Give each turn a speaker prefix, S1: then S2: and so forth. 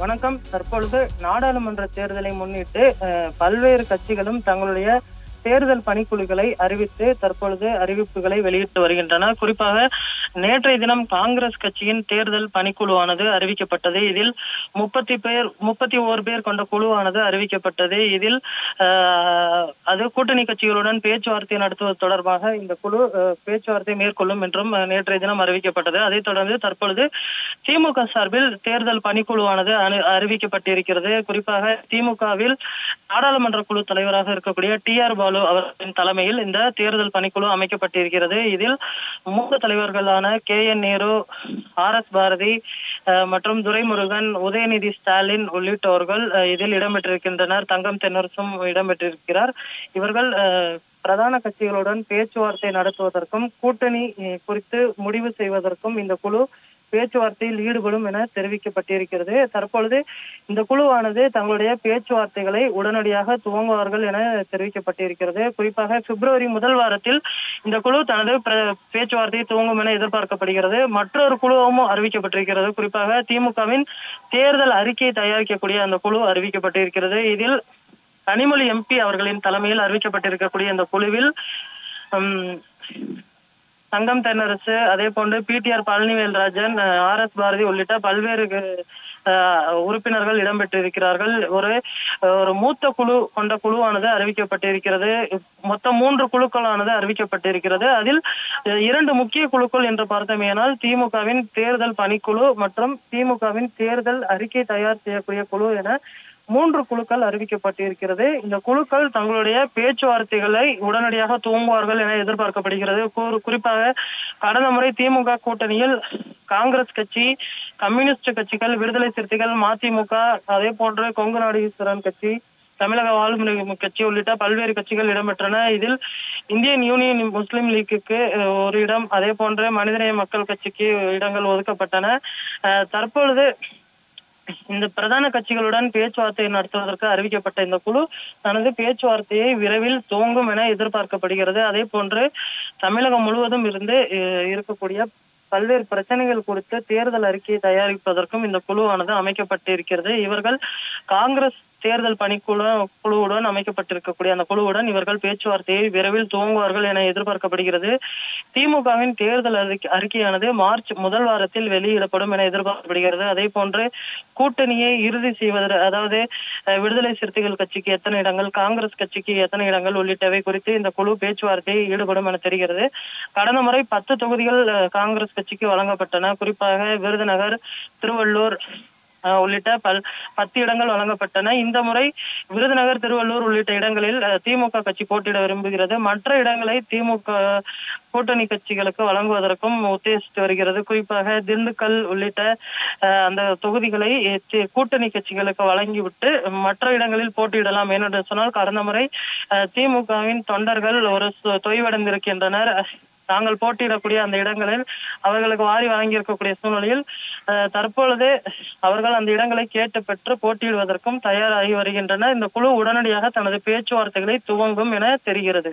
S1: வணக்கம். தற்பொழுது நாடாளுமன்ற தேர்தலை முன்னிட்டு பல்வேறு கட்சிகளும் தங்களுடைய தேர்தல் பணிக்குழுக்களை அறிவித்து தற்பொழுது அறிவிப்புகளை வெளியிட்டு வருகின்றன. குறிப்பாக நேற்றைய தினம் காங்கிரஸ் கட்சியின் தேர்தல் பணிக்குழுவானது அறிவிக்கப்பட்டது. இதில் முப்பத்தி பேர் முப்பத்தி ஓரு பேர் கொண்ட குழுவானது அறிவிக்கப்பட்டது. இதில் அது கூட்டணி கட்சிகளுடன் பேச்சுவார்த்தை நடத்துவது தொடர்பாக இந்த குழு பேச்சுவார்த்தை மேற்கொள்ளும் என்றும் நேற்றைய தினம் அறிவிக்கப்பட்டது. அதைத் தொடர்ந்து தற்பொழுது திமுக சார்பில் தேர்தல் பணிக்குழுவானது அனு- அறிவிக்கப்பட்டிருக்கிறது. குறிப்பாக திமுகவில் நாடாளுமன்ற குழு தலைவராக இருக்கக்கூடிய டி ஆர் பாலு அவர்களின் தலைமையில் இந்த தேர்தல் பணிக்குழு அமைக்கப்பட்டிருக்கிறது. இதில் மூத்த தலைவர்களான K N Nehru R S Bharathi மற்றும் துரைமுருகன் உதயநிதி ஸ்டாலின் உள்ளிட்டோர்கள் இதில் இடம்பெற்றிருக்கின்றனர். தங்கம் தென்னரசும் இடம்பெற்றிருக்கிறார். இவர்கள் பிரதான கட்சிகளுடன் பேச்சுவார்த்தை நடத்துவதற்கும் கூட்டணி குறித்து முடிவு செய்வதற்கும் இந்த குழு பேச்சுவார்த்தையில் ஈடுபடும் என தெரிவிக்கப்பட்டிருக்கிறது. தற்பொழுது இந்த குழுவானது தங்களுடைய பேச்சுவார்த்தைகளை உடனடியாக துவங்குவார்கள் என தெரிவிக்கப்பட்டிருக்கிறது. குறிப்பாக பிப்ரவரி முதல் வாரத்தில் இந்த குழு தனது பிர- பேச்சுவார்த்தையை துவங்கும் என எதிர்பார்க்கப்படுகிறது. மற்றொரு குழுவும் அறிவிக்கப்பட்டிருக்கிறது. குறிப்பாக திமுகவின் தேர்தல் அறிக்கையை தயாரிக்கக்கூடிய அந்த குழு அறிவிக்கப்பட்டிருக்கிறது. இதில் கனிமொழி எம்பி அவர்களின் தலைமையில் அறிவிக்கப்பட்டிருக்கக்கூடிய இந்த குழுவில் தங்கம் தென்னரசு அதே போன்று PTR Palanivel Rajan R S Bharathi உள்ளிட்ட பல்வேறு உறுப்பினர்கள் இடம்பெற்றிருக்கிறார்கள். ஒரு ஒரு மூத்த குழு கொண்ட குழுவானது அறிவிக்கப்பட்டிருக்கிறது. மொத்தம் மூன்று குழுக்களானது அறிவிக்கப்பட்டிருக்கிறது. அதில் இரண்டு முக்கிய குழுக்கள் என்று பார்த்தோமேனால் திமுகவின் தேர்தல் பணிக்குழு மற்றும் திமுகவின் தேர்தல் அறிக்கை தயார் செய்யக்கூடிய குழு என மூன்று குழுக்கள் அறிவிக்கப்பட்டிருக்கிறது. இந்த குழுக்கள் தங்களுடைய பேச்சுவார்த்தைகளை உடனடியாக துவங்குவார்கள் என எதிர்பார்க்கப்படுகிறது. குறிப்பாக கடந்த முறை திமுக கூட்டணியில் காங்கிரஸ் கட்சி கம்யூனிஸ்ட் கட்சிகள் விடுதலை சிறுத்தைகள் மதிமுக அதே போன்று கொங்கு நாடீஸ்வரன் கட்சி தமிழக வாழ்முறை கட்சி உள்ளிட்ட பல்வேறு கட்சிகள் இடம்பெற்றன. இதில் இந்தியன் யூனியன் முஸ்லீம் லீக்குக்கு ஒரு இடம் அதே போன்று மனிதநேய மக்கள் கட்சிக்கு இடங்கள் ஒதுக்கப்பட்டன. அஹ், தற்பொழுது இந்த பிரதான கட்சிகளுடன் பேச்சுவார்த்தை நடத்துவதற்கு அறிவிக்கப்பட்ட இந்த குழு தனது பேச்சுவார்த்தையை விரைவில் துவங்கும் என எதிர்பார்க்கப்படுகிறது. அதே போன்று தமிழகம் முழுவதும் இருந்து இருக்கக்கூடிய பல்வேறு பிரச்சனைகள் குறித்து தேர்தல் அறிக்கையை தயாரிப்பதற்கும் இந்த குழுவானது அமைக்கப்பட்டிருக்கிறது. இவர்கள் காங்கிரஸ் தேர்தல் பணிக்குழு குழுவுடன் அமைக்கப்பட்டிருக்கக்கூடிய அந்த குழுவுடன் இவர்கள் பேச்சுவார்த்தையை விரைவில் துவங்குவார்கள் என எதிர்பார்க்கப்படுகிறது. திமுகவின் தேர்தல் அறிக்கை- அறிக்கையானது மார்ச் முதல் வாரத்தில் வெளியிடப்படும் என எதிர்பார்க்கப்படுகிறது. அதே போன்று கூட்டணியை இறுதி செய்வதற்கு அதாவது அஹ், விடுதலை சிறுத்தைகள் கட்சிக்கு எத்தனை இடங்கள் காங்கிரஸ் கட்சிக்கு எத்தனை இடங்கள் உள்ளிட்டவை குறித்து இந்த குழு பேச்சுவார்த்தையில் ஈடுபடும் என தெரிகிறது. கடந்த முறை பத்து தொகுதிகள் அஹ், காங்கிரஸ் கட்சிக்கு வழங்கப்பட்டன. குறிப்பாக விருதுநகர் திருவள்ளூர் உள்ளிட்ட பல் பத்து இடங்கள் வழங்கப்பட்டன. இந்த முறை விருதுநகர் திருவள்ளூர் உள்ளிட்ட இடங்களில் திமுக கட்சி போட்டியிட விரும்புகிறது. மற்ற இடங்களை திமுக கூட்டணி கட்சிகளுக்கு வழங்குவதற்கும் உத்தேசித்து வருகிறது. குறிப்பாக திண்டுக்கல் உள்ளிட்ட அஹ், அந்த தொகுதிகளை கூட்டணி கட்சிகளுக்கு வழங்கிவிட்டு மற்ற இடங்களில் போட்டியிடலாம் ஏனென்று சொன்னால் கடந்த முறை அஹ், திமுகவின் தொண்டர்கள் ஒரு தொய்வடைந்திருக்கின்றனர். தாங்கள் போட்டியிடக்கூடிய அந்த இடங்களில் அவர்களுக்கு வாரி வழங்கியிருக்கக்கூடிய சூழ்நிலையில் அஹ், தற்பொழுது அவர்கள் அந்த இடங்களை கேட்டு பெற்று போட்டியிடுவதற்கும் தயாராகி வருகின்றனர். இந்த குழு உடனடியாக தனது பேச்சுவார்த்தைகளை துவங்கும் என தெரிகிறது.